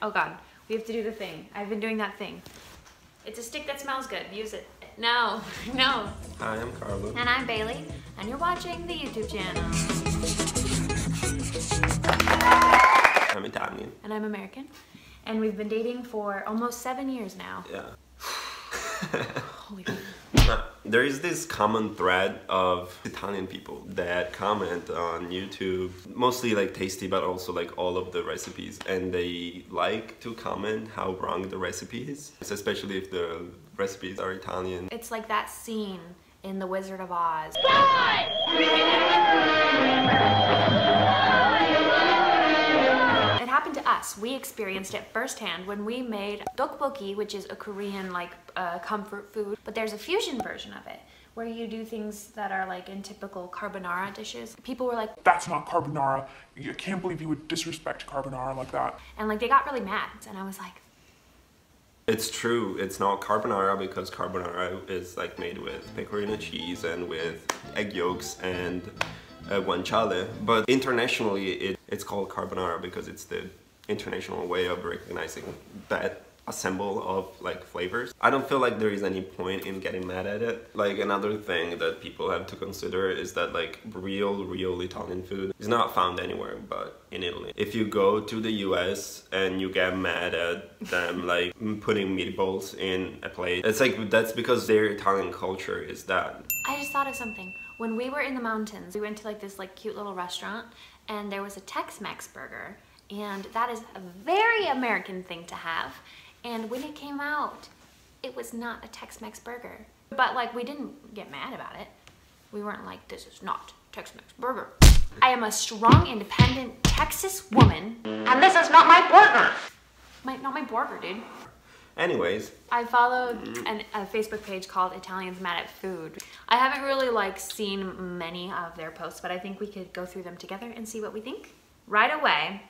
Oh god, we have to do the thing. I've been doing that thing. It's a stick that smells good. Use it. No, no. Hi, I'm Carlo. And I'm Bailey, and you're watching the YouTube channel. I'm Italian. And I'm American. And we've been dating for almost seven years now. Yeah. Holy God. There is this common thread of Italian people that comment on YouTube, mostly like tasty, but also like all of the recipes, and they like to comment how wrong the recipe is, especially if the recipes are Italian. It's like that scene in The Wizard of Oz. It us. We experienced it firsthand when we made tteokbokki, which is a Korean like uh, comfort food, but there's a fusion version of it where you do things that are like in typical carbonara dishes. People were like, That's not carbonara. I can't believe you would disrespect carbonara like that. and like they got really mad, and I was like, It's true, it's not carbonara because carbonara is like made with pecorino cheese and with egg yolks and uh, guanciale. But internationally, it, it's called carbonara because it's the international way of recognizing that assemble of like flavors. I don't feel like there is any point in getting mad at it. Like another thing that people have to consider is that like real, real Italian food is not found anywhere but in Italy. If you go to the US and you get mad at them like putting meatballs in a plate, it's like that's because their Italian culture is that. I just thought of something. When we were in the mountains, we went to like this like cute little restaurant and there was a Tex-Mex burger and that is a very American thing to have. And when it came out, it was not a Tex-Mex burger. But like we didn't get mad about it. We weren't like, this is not Tex-Mex burger. I am a strong, independent Texas woman. And this is not my burger. My, not my burger, dude. Anyways, I followed an, a Facebook page called Italians Mad at Food. I haven't really like seen many of their posts, but I think we could go through them together and see what we think. Right away,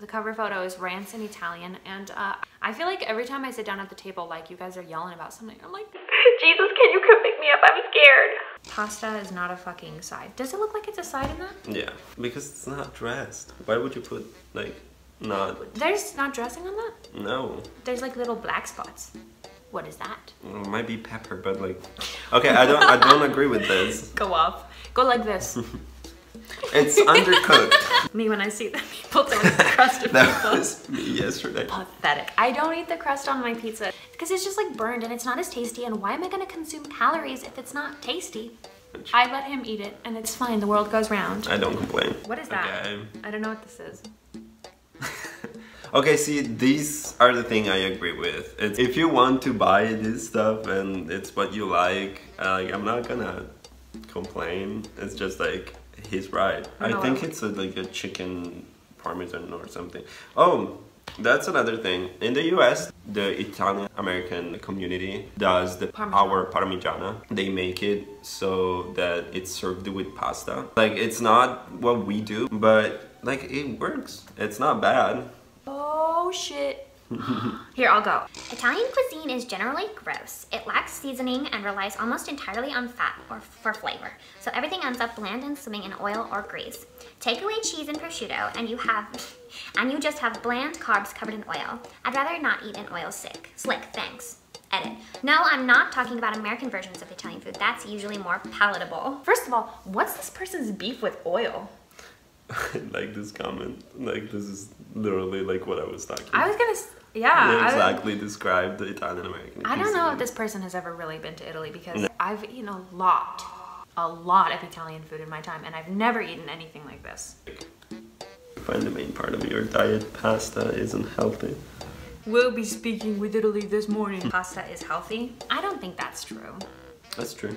the cover photo is rants in Italian, and uh, I feel like every time I sit down at the table, like you guys are yelling about something, I'm like, Jesus, can you come pick me up? I'm scared. Pasta is not a fucking side. Does it look like it's a side in that? yeah, because it's not dressed. Why would you put like not? There's not dressing on that? No. There's like little black spots. What is that? It might be pepper, but like, okay, I don't, I don't agree with this. Go off. Go like this. It's undercooked. Me when I see the people throwing the crust of that pizza. was me yesterday. Pathetic. I don't eat the crust on my pizza because it's just like burned and it's not as tasty. And why am I gonna consume calories if it's not tasty? I let him eat it and it's fine. The world goes round. I don't complain. What is that? Okay. I don't know what this is. Okay, see, these are the thing I agree with. It's, if you want to buy this stuff and it's what you like, uh, I'm not gonna complain. It's just like he's right. I think it's a, like a chicken parmesan or something. Oh, that's another thing. In the US, the Italian American community does the Parmesan. our parmigiana. They make it so that it's served with pasta. Like it's not what we do, but like it works. It's not bad. Oh shit. Here, I'll go. Italian cuisine is generally gross. It lacks seasoning and relies almost entirely on fat or for flavor. So everything ends up bland and swimming in oil or grease. Take away cheese and prosciutto and you have and you just have bland carbs covered in oil. I'd rather not eat an oil sick. Slick, thanks. Edit. No, I'm not talking about American versions of Italian food. That's usually more palatable. First of all, what's this person's beef with oil? I like this comment. Like this is literally like what I was talking. I was gonna, s- yeah. They I was- exactly described the Italian American. I don't know if this person has ever really been to Italy because I've eaten a lot, a lot of Italian food in my time, and I've never eaten anything like this. Find the main part of your diet. Pasta isn't healthy. We'll be speaking with Italy this morning. Pasta is healthy? I don't think that's true. That's true.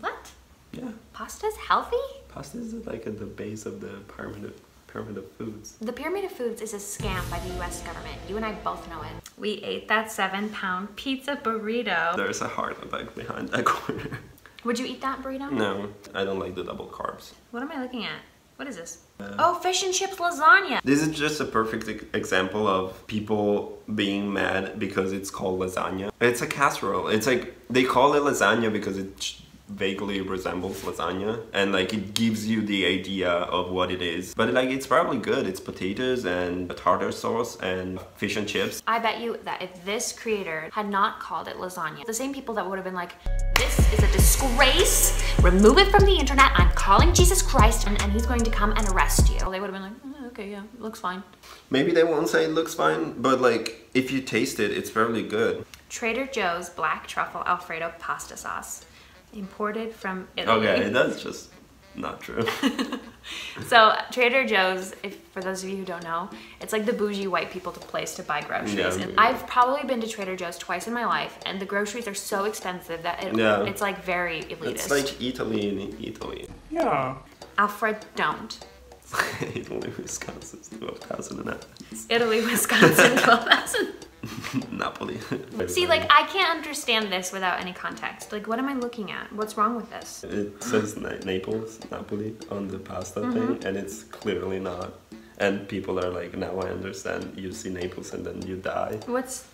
What? Yeah, Pasta's healthy? pasta is like at the base of the pyramid of, pyramid of foods. The Pyramid of Foods is a scam by the US government. You and I both know it. We ate that seven pound pizza burrito. There's a heart attack behind that corner. Would you eat that burrito? no, I don't like the double carbs. What am I looking at? What is this? Uh, oh, fish and chips lasagna. This is just a perfect e- example of people being mad because it's called lasagna. It's a casserole. It's like they call it lasagna because it sh- vaguely resembles lasagna and like it gives you the idea of what it is. But like it's probably good. It's potatoes and a tartar sauce and fish and chips. I bet you that if this creator had not called it lasagna, the same people that would have been like, this is a disgrace, remove it from the internet, I'm calling Jesus Christ and, and he's going to come and arrest you. They would have been like, "Mm, okay, yeah, looks fine. Maybe they won't say it looks fine, but like if you taste it, it's probably good. Trader Joe's Black Truffle Alfredo Pasta Sauce, imported from Italy. Okay, that's just not true. So Trader Joe's, if for those of you who don't know, it's like the bougie white people to place to buy groceries. Yeah. And I've probably been to Trader Joe's twice in my life, and the groceries are so expensive that it, Yeah. it's like very elitist. it's like Italy in Italy. Yeah. Alfred don't. Italy, Wisconsin, 12,000 and Italy, Wisconsin, 12,000. Napoli. See, like, I can't understand this without any context. Like, what am I looking at? What's wrong with this? It says Na- Naples, Napoli on the pasta Mm-hmm. thing, and it's clearly not. And people are like, now I understand. You see Naples and then you die. What's,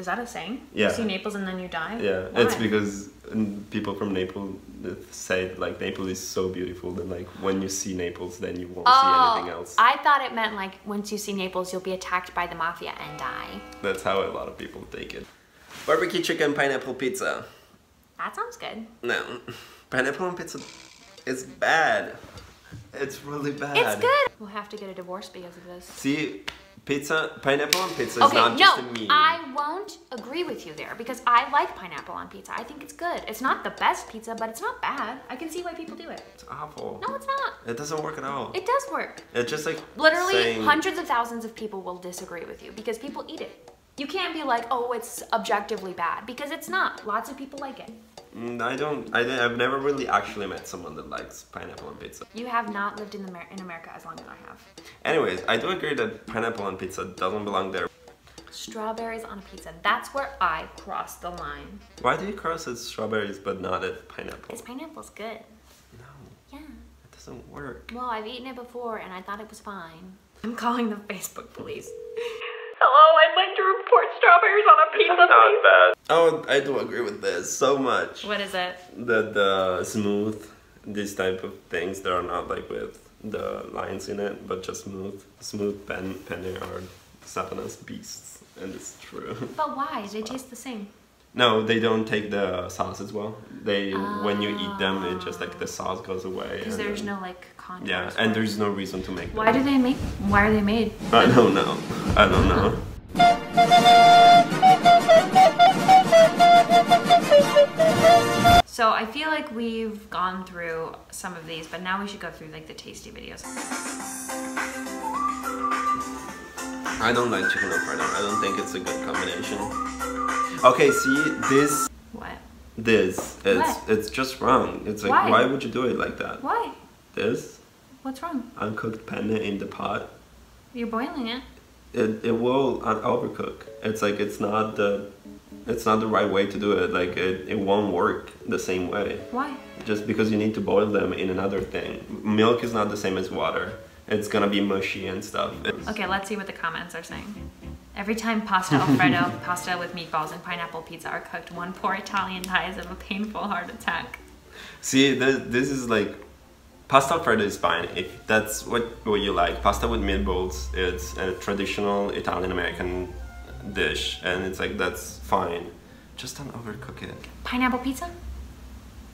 is that a saying? Yeah. You see Naples and then you die? Yeah, it's because people from Naples uh, say like Naples is so beautiful that like when you see Naples, then you won't see anything else. Oh, I thought it meant like once you see Naples, you'll be attacked by the mafia and die. That's how a lot of people take it. Barbecue chicken pineapple pizza. That sounds good. No, pineapple on pizza is bad. It's really bad. It's good. We'll have to get a divorce because of this. See, pizza, pineapple on pizza is Okay, not just no, a meme. I won't agree with you there because I like pineapple on pizza. I think it's good. It's not the best pizza, but it's not bad. I can see why people do it. It's awful. No, it's not. It doesn't work at all. It does work. it's just like Literally, saying, hundreds of thousands of people will disagree with you because people eat it. You can't be like, oh, it's objectively bad because it's not. Lots of people like it. Mm, I don't. I, I've never really actually met someone that likes pineapple on pizza. You have not lived in, the, in America as long as I have. Anyways, I do agree that pineapple on pizza doesn't belong there. Strawberries on a pizza. That's where I cross the line. Why do you cross at strawberries but not at pineapple? Because pineapple's good. No, Yeah. it doesn't work. Well, I've eaten it before and I thought it was fine. I'm calling the Facebook police. Hello, I'd like to report strawberries on a pizza, Not bad. Oh, I do agree with this so much. What is it? The the smooth, these type of things that are not like with the lines in it, but just smooth. Smooth pen penne are Satan's beasts, and it's true. But why? They taste the same. No, they don't take the sauce as well. They when you eat them, it just like the sauce goes away. Because there's then- no like. Yeah, and there's no reason to make them. Why do they make? Why are they made? I don't know. I don't know. So I feel like we've gone through some of these, but now we should go through like the tasty videos. I don't like chicken alfredo. I don't think it's a good combination. Okay, see this. What? This it's What? it's just wrong. It's like Why? why would you do it like that? Why? This What's wrong? uncooked penne in the pot. You're boiling it. It it will overcook. It's like it's not the it's not the right way to do it. Like it, it won't work the same way. Why? Just because you need to boil them in another thing. Milk is not the same as water. It's gonna be mushy and stuff. It's- Okay, let's see what the comments are saying. Every time pasta alfredo, pasta with meatballs, and pineapple pizza are cooked, one poor Italian dies of a painful heart attack. See, this, this is like pasta alfredo is fine if that's what what you like. Pasta with meatballs, it's a traditional Italian American dish, and it's like that's fine. Just don't overcook it. Pineapple pizza?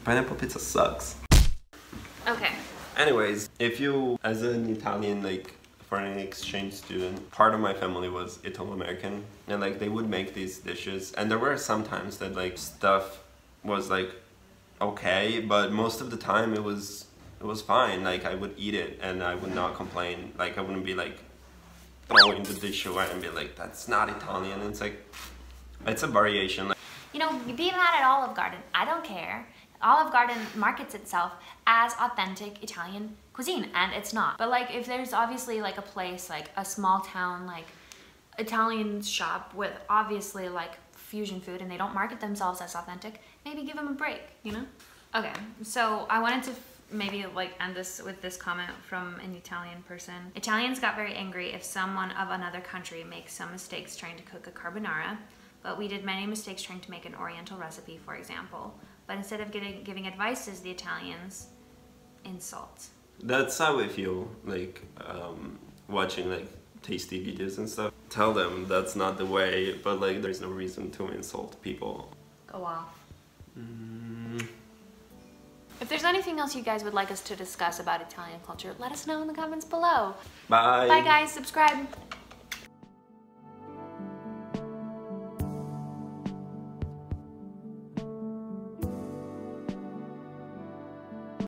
Pineapple pizza sucks. Okay. Anyways, if you, as an Italian like foreign exchange student, part of my family was Italo-American, and like they would make these dishes, and there were some times that like stuff was like okay, but most of the time it was it was fine. Like I would eat it and I would not complain. Like I wouldn't be like throwing the dish away and be like that's not Italian. It's like it's a variation. You know, be mad at Olive Garden. I don't care. Olive Garden markets itself as authentic Italian cuisine, and it's not. But like, if there's obviously like a place, like a small town, like Italian shop with obviously like fusion food, and they don't market themselves as authentic, maybe give them a break. You know? Okay. So I wanted to maybe like end this with this comment from an Italian person. Italians got very angry if someone of another country makes some mistakes trying to cook a carbonara, but we did many mistakes trying to make an oriental recipe, for example. but instead of getting, giving advices, the Italians insult. That's how I feel like um, watching like tasty videos and stuff. Tell them that's not the way, but like there's no reason to insult people. Go off. Mm, If there's anything else you guys would like us to discuss about Italian culture, let us know in the comments below. bye. Bye guys, subscribe.